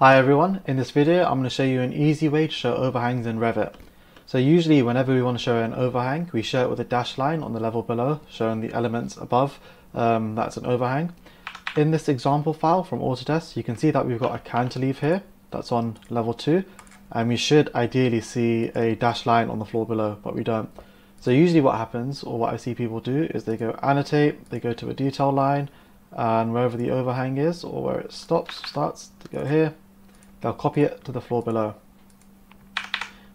Hi everyone, in this video I'm going to show you an easy way to show overhangs in Revit. So usually whenever we want to show an overhang, we show it with a dashed line on the level below, showing the elements above, um, that's an overhang. In this example file from Autodesk, you can see that we've got a cantilever here, that's on level 2, and we should ideally see a dashed line on the floor below, but we don't. So usually what happens, or what I see people do, is they go annotate, they go to a detail line, and wherever the overhang is, or where it stops, starts, to go here, they'll copy it to the floor below.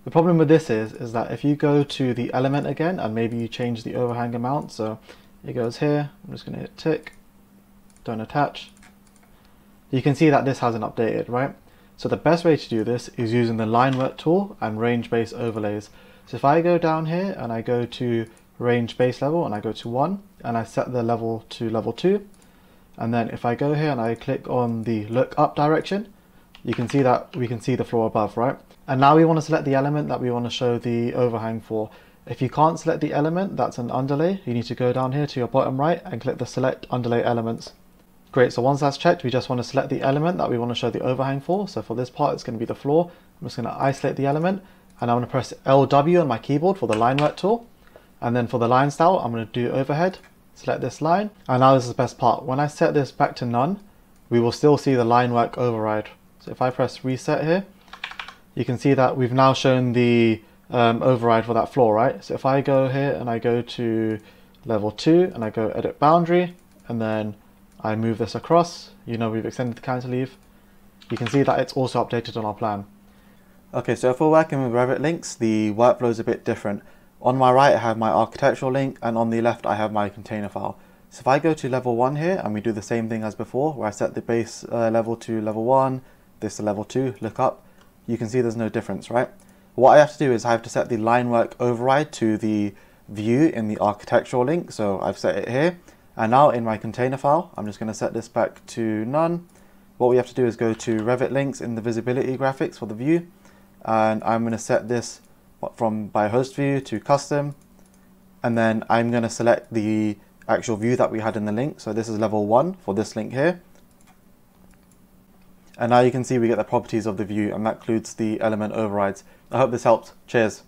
The problem with this is, is that if you go to the element again and maybe you change the overhang amount, so it goes here, I'm just going to hit tick, don't attach, you can see that this hasn't updated, right? So the best way to do this is using the line work tool and range base overlays. So if I go down here and I go to range base level and I go to 1 and I set the level to level 2 and then if I go here and I click on the look up direction you can see that we can see the floor above, right? And now we want to select the element that we want to show the overhang for. If you can't select the element, that's an underlay. You need to go down here to your bottom right and click the select underlay elements. Great, so once that's checked, we just want to select the element that we want to show the overhang for. So for this part, it's going to be the floor. I'm just going to isolate the element and I'm going to press LW on my keyboard for the line work tool. And then for the line style, I'm going to do overhead, select this line. And now this is the best part. When I set this back to none, we will still see the line work override. So if I press reset here, you can see that we've now shown the um, override for that floor, right? So if I go here and I go to level 2 and I go edit boundary and then I move this across, you know we've extended the counter cantilever, you can see that it's also updated on our plan. Okay, so if we're working with Revit links, the workflow is a bit different. On my right I have my architectural link and on the left I have my container file. So if I go to level 1 here and we do the same thing as before where I set the base uh, level to level 1, this to level 2, look up, you can see there's no difference, right? What I have to do is I have to set the line work override to the view in the architectural link, so I've set it here. And now in my container file, I'm just going to set this back to none. What we have to do is go to Revit links in the visibility graphics for the view, and I'm going to set this from by host view to custom, and then I'm going to select the actual view that we had in the link. So this is level 1 for this link here. And now you can see we get the properties of the view and that includes the element overrides. I hope this helped. Cheers.